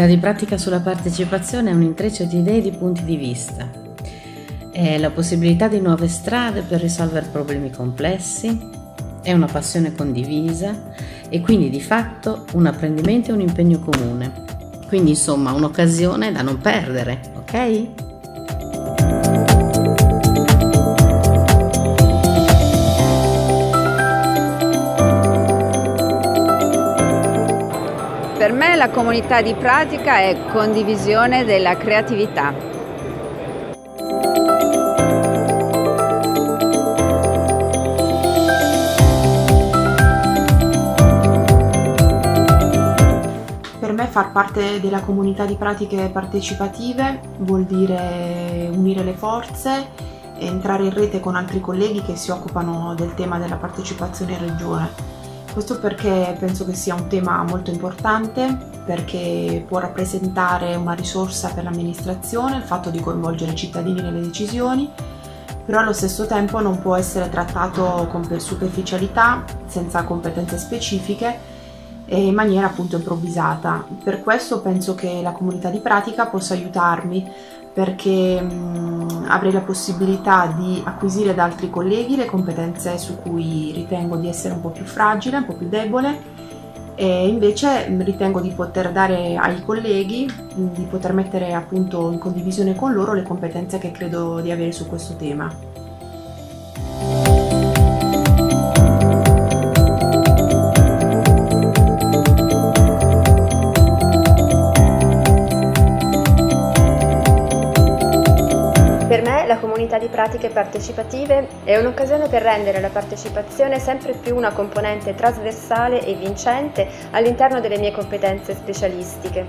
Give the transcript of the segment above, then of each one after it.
comunità di pratica sulla partecipazione è un intreccio di idee e di punti di vista. È la possibilità di nuove strade per risolvere problemi complessi, è una passione condivisa e quindi di fatto un apprendimento e un impegno comune. Quindi insomma un'occasione da non perdere, ok? La comunità di pratica è condivisione della creatività. Per me far parte della comunità di pratiche partecipative vuol dire unire le forze, entrare in rete con altri colleghi che si occupano del tema della partecipazione in regione questo perché penso che sia un tema molto importante, perché può rappresentare una risorsa per l'amministrazione, il fatto di coinvolgere i cittadini nelle decisioni, però allo stesso tempo non può essere trattato con superficialità, senza competenze specifiche e in maniera appunto improvvisata. Per questo penso che la comunità di pratica possa aiutarmi perché mh, avrei la possibilità di acquisire da altri colleghi le competenze su cui ritengo di essere un po' più fragile, un po' più debole e invece ritengo di poter dare ai colleghi, di poter mettere appunto in condivisione con loro le competenze che credo di avere su questo tema. Comunità di pratiche partecipative è un'occasione per rendere la partecipazione sempre più una componente trasversale e vincente all'interno delle mie competenze specialistiche.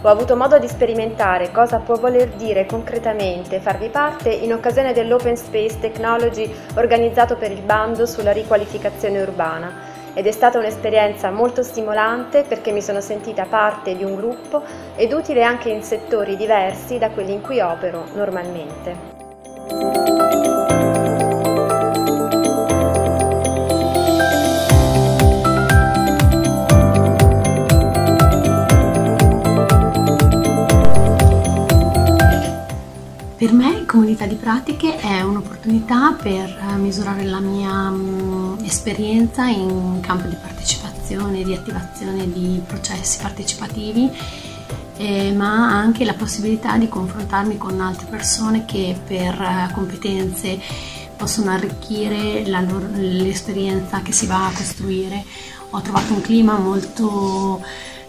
Ho avuto modo di sperimentare cosa può voler dire concretamente farvi parte in occasione dell'Open Space Technology organizzato per il bando sulla riqualificazione urbana ed è stata un'esperienza molto stimolante perché mi sono sentita parte di un gruppo ed utile anche in settori diversi da quelli in cui opero normalmente. Per me comunità di pratiche è un'opportunità per misurare la mia um, esperienza in campo di partecipazione, di attivazione di processi partecipativi eh, ma anche la possibilità di confrontarmi con altre persone che per eh, competenze possono arricchire l'esperienza che si va a costruire. Ho trovato un clima molto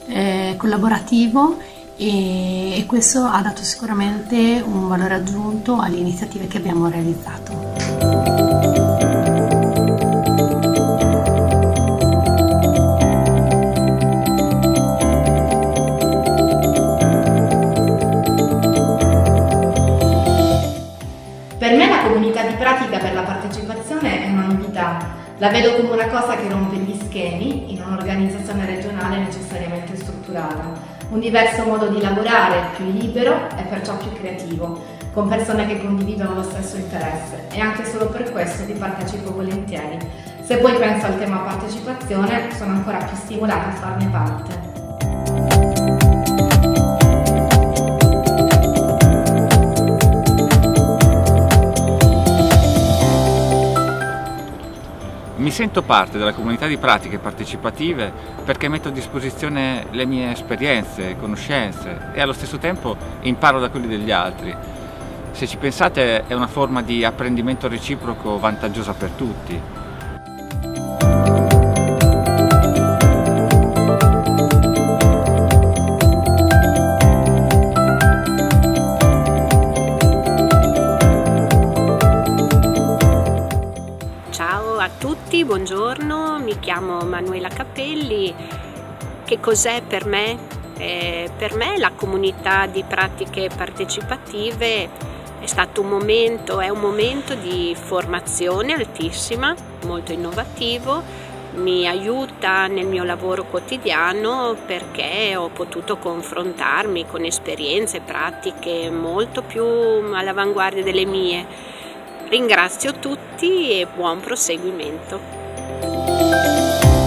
eh, collaborativo e, e questo ha dato sicuramente un valore aggiunto alle iniziative che abbiamo realizzato. Partecipazione è una novità. La vedo come una cosa che rompe gli schemi in un'organizzazione regionale necessariamente strutturata. Un diverso modo di lavorare, più libero e perciò più creativo, con persone che condividono lo stesso interesse e anche solo per questo vi partecipo volentieri. Se poi penso al tema partecipazione, sono ancora più stimolata a farne parte. Mi sento parte della comunità di pratiche partecipative perché metto a disposizione le mie esperienze, conoscenze e allo stesso tempo imparo da quelli degli altri. Se ci pensate è una forma di apprendimento reciproco vantaggiosa per tutti. Buongiorno, mi chiamo Manuela Capelli. Che cos'è per me? Eh, per me la comunità di pratiche partecipative è stato un momento, è un momento di formazione altissima, molto innovativo, mi aiuta nel mio lavoro quotidiano perché ho potuto confrontarmi con esperienze, pratiche molto più all'avanguardia delle mie Ringrazio tutti e buon proseguimento. Bye.